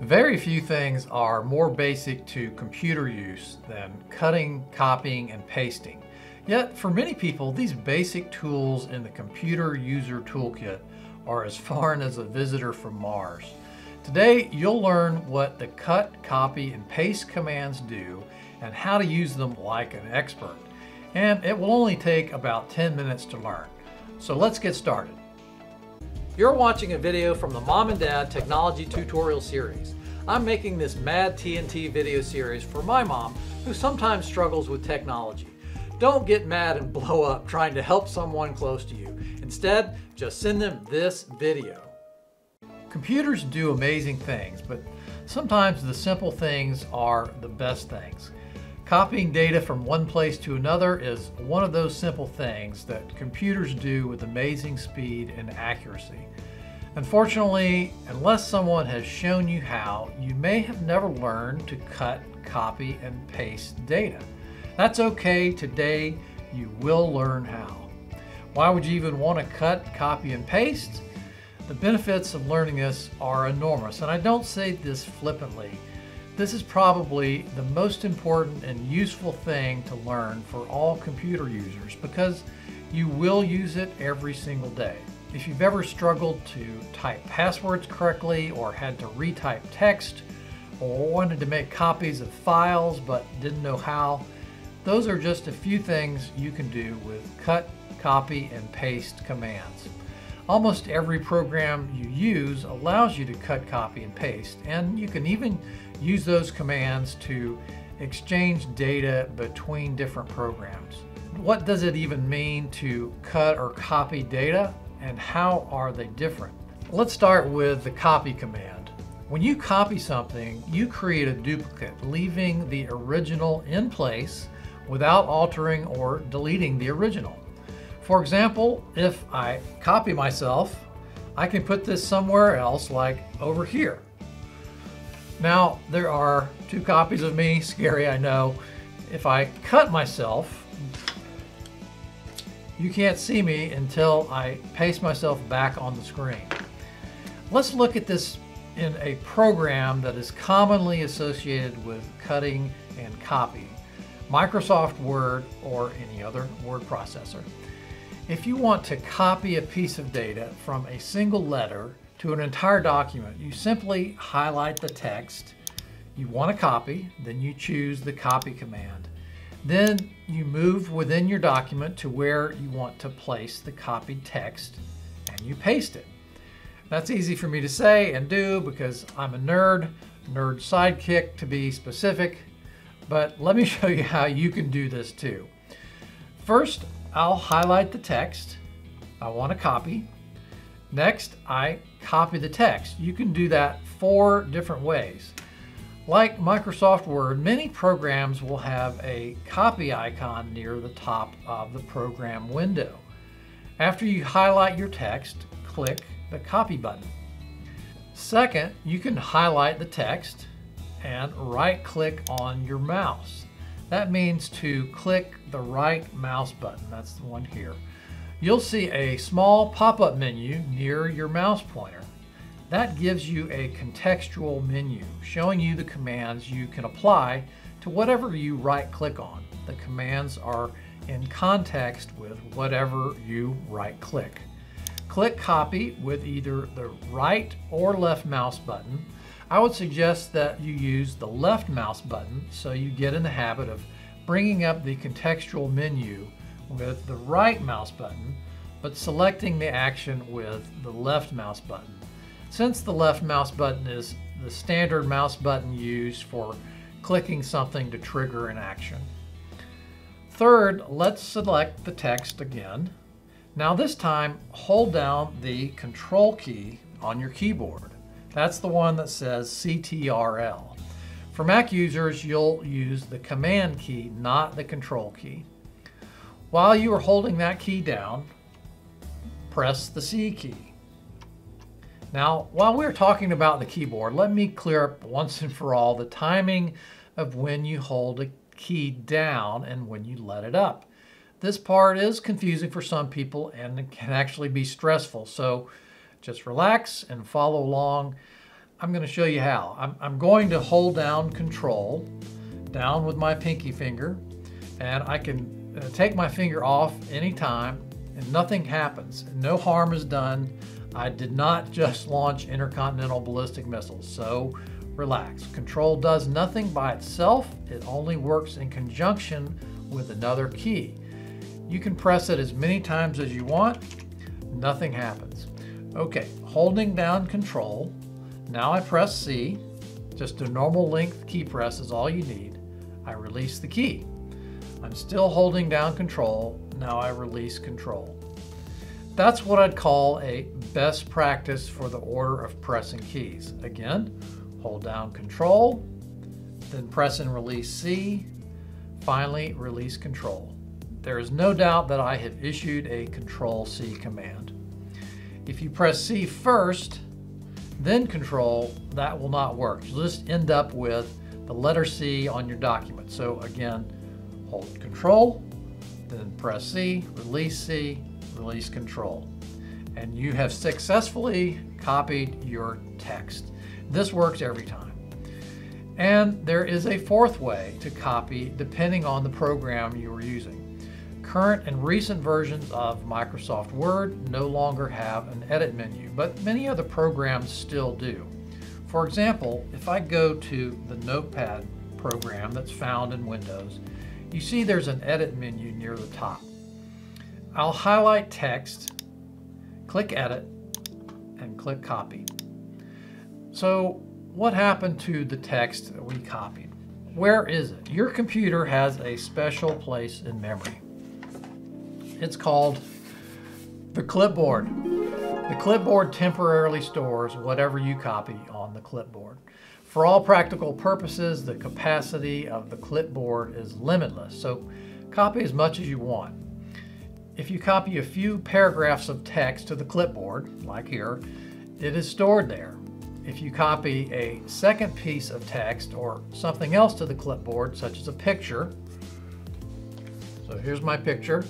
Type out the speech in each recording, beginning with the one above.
Very few things are more basic to computer use than cutting, copying, and pasting. Yet, for many people, these basic tools in the computer user toolkit are as foreign as a visitor from Mars. Today, you'll learn what the cut, copy, and paste commands do and how to use them like an expert. And it will only take about 10 minutes to learn. So let's get started. You're watching a video from the Mom and Dad Technology Tutorial Series. I'm making this Mad TNT video series for my mom, who sometimes struggles with technology. Don't get mad and blow up trying to help someone close to you. Instead, just send them this video. Computers do amazing things, but sometimes the simple things are the best things. Copying data from one place to another is one of those simple things that computers do with amazing speed and accuracy. Unfortunately, unless someone has shown you how, you may have never learned to cut, copy, and paste data. That's okay, today you will learn how. Why would you even want to cut, copy, and paste? The benefits of learning this are enormous, and I don't say this flippantly. This is probably the most important and useful thing to learn for all computer users because you will use it every single day. If you've ever struggled to type passwords correctly or had to retype text or wanted to make copies of files but didn't know how, those are just a few things you can do with cut, copy, and paste commands. Almost every program you use allows you to cut, copy, and paste, and you can even use those commands to exchange data between different programs. What does it even mean to cut or copy data, and how are they different? Let's start with the copy command. When you copy something, you create a duplicate, leaving the original in place without altering or deleting the original. For example, if I copy myself, I can put this somewhere else like over here. Now there are two copies of me, scary I know. If I cut myself, you can't see me until I paste myself back on the screen. Let's look at this in a program that is commonly associated with cutting and copying. Microsoft Word or any other word processor. If you want to copy a piece of data from a single letter to an entire document, you simply highlight the text you want to copy, then you choose the copy command. Then you move within your document to where you want to place the copied text and you paste it. That's easy for me to say and do because I'm a nerd, nerd sidekick to be specific, but let me show you how you can do this too. First, I'll highlight the text I want to copy. Next, I copy the text. You can do that four different ways. Like Microsoft Word, many programs will have a copy icon near the top of the program window. After you highlight your text, click the copy button. Second, you can highlight the text and right click on your mouse. That means to click the right mouse button. That's the one here. You'll see a small pop-up menu near your mouse pointer. That gives you a contextual menu showing you the commands you can apply to whatever you right click on. The commands are in context with whatever you right click. Click copy with either the right or left mouse button I would suggest that you use the left mouse button so you get in the habit of bringing up the contextual menu with the right mouse button, but selecting the action with the left mouse button. Since the left mouse button is the standard mouse button used for clicking something to trigger an action. Third, let's select the text again. Now this time, hold down the control key on your keyboard. That's the one that says CTRL. For Mac users, you'll use the Command key, not the Control key. While you are holding that key down, press the C key. Now, while we're talking about the keyboard, let me clear up once and for all the timing of when you hold a key down and when you let it up. This part is confusing for some people and can actually be stressful. So just relax and follow along. I'm going to show you how. I'm, I'm going to hold down control, down with my pinky finger, and I can uh, take my finger off anytime and nothing happens. No harm is done. I did not just launch intercontinental ballistic missiles, so relax. Control does nothing by itself. It only works in conjunction with another key. You can press it as many times as you want. Nothing happens. Okay, holding down control. Now I press C. Just a normal length key press is all you need. I release the key. I'm still holding down control. Now I release control. That's what I'd call a best practice for the order of pressing keys. Again, hold down control, then press and release C, finally release control. There is no doubt that I have issued a Control C command. If you press C first, then Control, that will not work. You'll just end up with the letter C on your document. So again, hold Control, then press C, release C, release Control. And you have successfully copied your text. This works every time. And there is a fourth way to copy depending on the program you are using. Current and recent versions of Microsoft Word no longer have an edit menu, but many other programs still do. For example, if I go to the Notepad program that's found in Windows, you see there's an edit menu near the top. I'll highlight text, click edit, and click copy. So what happened to the text that we copied? Where is it? Your computer has a special place in memory. It's called the clipboard. The clipboard temporarily stores whatever you copy on the clipboard. For all practical purposes, the capacity of the clipboard is limitless, so copy as much as you want. If you copy a few paragraphs of text to the clipboard, like here, it is stored there. If you copy a second piece of text or something else to the clipboard, such as a picture, so here's my picture,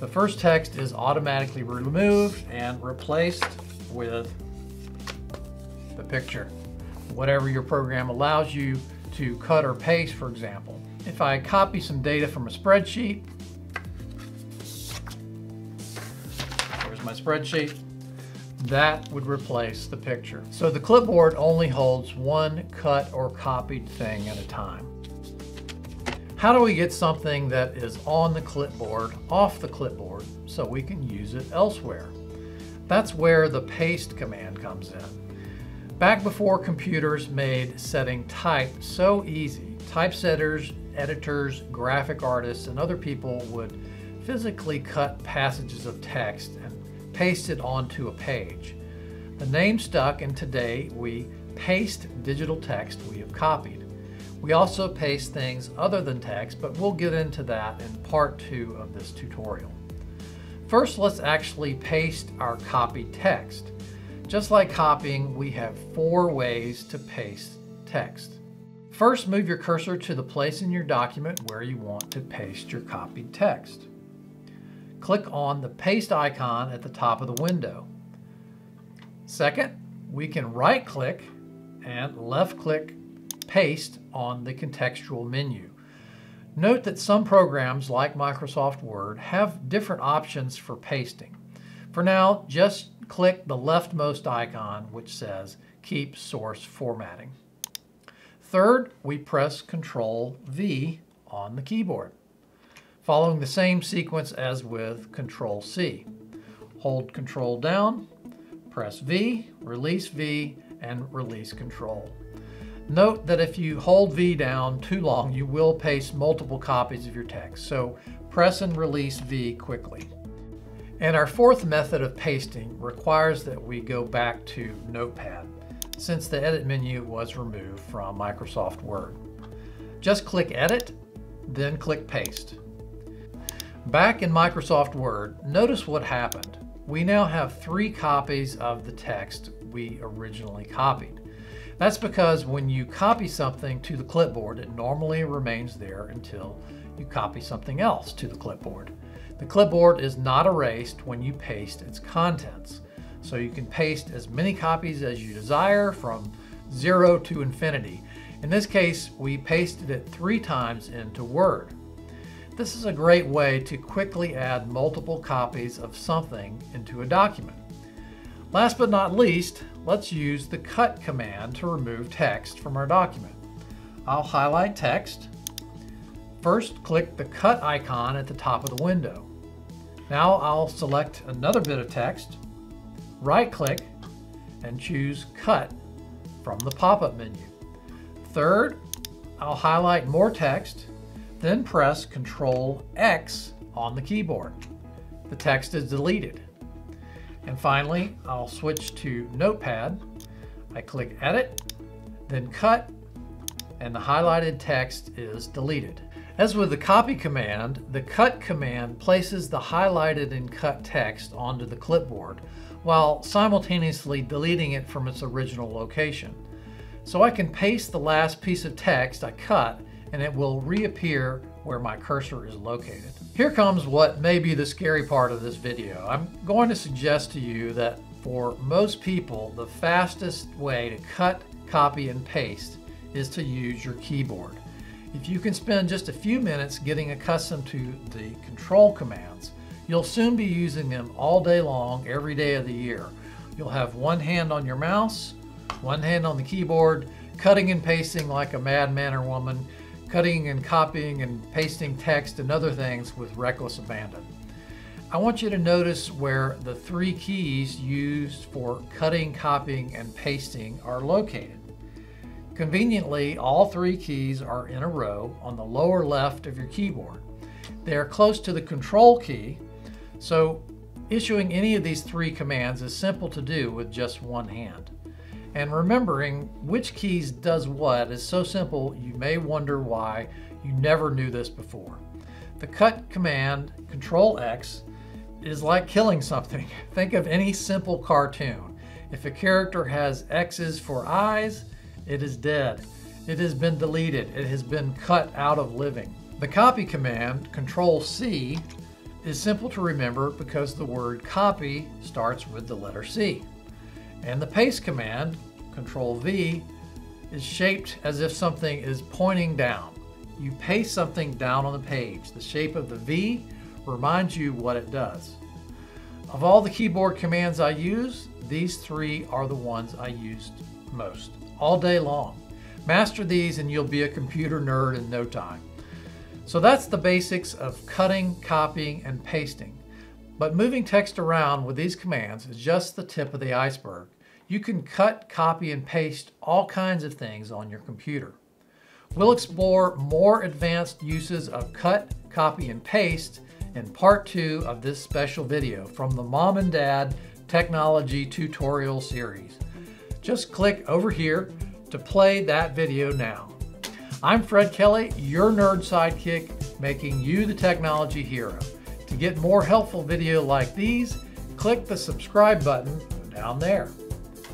The first text is automatically removed and replaced with the picture. Whatever your program allows you to cut or paste, for example. If I copy some data from a spreadsheet, here's my spreadsheet, that would replace the picture. So the clipboard only holds one cut or copied thing at a time. How do we get something that is on the clipboard off the clipboard so we can use it elsewhere? That's where the paste command comes in. Back before computers made setting type so easy, typesetters, editors, graphic artists, and other people would physically cut passages of text and paste it onto a page. The name stuck and today we paste digital text we have copied. We also paste things other than text, but we'll get into that in part two of this tutorial. First, let's actually paste our copied text. Just like copying, we have four ways to paste text. First, move your cursor to the place in your document where you want to paste your copied text. Click on the paste icon at the top of the window. Second, we can right click and left click paste on the contextual menu. Note that some programs like Microsoft Word have different options for pasting. For now, just click the leftmost icon which says Keep Source Formatting. Third, we press Control V on the keyboard, following the same sequence as with Control C. Hold Control down, press V, release V, and release Control. Note that if you hold V down too long, you will paste multiple copies of your text, so press and release V quickly. And our fourth method of pasting requires that we go back to Notepad, since the edit menu was removed from Microsoft Word. Just click Edit, then click Paste. Back in Microsoft Word, notice what happened. We now have three copies of the text we originally copied. That's because when you copy something to the clipboard, it normally remains there until you copy something else to the clipboard. The clipboard is not erased when you paste its contents. so you can paste as many copies as you desire from zero to infinity. In this case, we pasted it three times into Word. This is a great way to quickly add multiple copies of something into a document. Last but not least, let's use the cut command to remove text from our document. I'll highlight text. First, click the cut icon at the top of the window. Now I'll select another bit of text, right click, and choose cut from the pop-up menu. Third, I'll highlight more text, then press Control X on the keyboard. The text is deleted. And finally, I'll switch to Notepad. I click Edit, then Cut, and the highlighted text is deleted. As with the copy command, the cut command places the highlighted and cut text onto the clipboard while simultaneously deleting it from its original location. So I can paste the last piece of text I cut and it will reappear where my cursor is located. Here comes what may be the scary part of this video. I'm going to suggest to you that for most people, the fastest way to cut, copy, and paste is to use your keyboard. If you can spend just a few minutes getting accustomed to the control commands, you'll soon be using them all day long, every day of the year. You'll have one hand on your mouse, one hand on the keyboard, cutting and pasting like a madman or woman, cutting and copying and pasting text and other things with reckless abandon. I want you to notice where the three keys used for cutting, copying, and pasting are located. Conveniently, all three keys are in a row on the lower left of your keyboard. They are close to the control key, so issuing any of these three commands is simple to do with just one hand. And remembering which keys does what is so simple you may wonder why you never knew this before. The cut command, Control X, is like killing something. Think of any simple cartoon. If a character has X's for eyes, it is dead. It has been deleted. It has been cut out of living. The copy command, Control C, is simple to remember because the word copy starts with the letter C. And the paste command, Control V, is shaped as if something is pointing down. You paste something down on the page. The shape of the V reminds you what it does. Of all the keyboard commands I use, these three are the ones I used most, all day long. Master these and you'll be a computer nerd in no time. So that's the basics of cutting, copying, and pasting. But moving text around with these commands is just the tip of the iceberg. You can cut, copy, and paste all kinds of things on your computer. We'll explore more advanced uses of cut, copy, and paste in part two of this special video from the Mom and Dad Technology Tutorial Series. Just click over here to play that video now. I'm Fred Kelley, your nerd sidekick, making you the technology hero. To get more helpful video like these, click the subscribe button down there.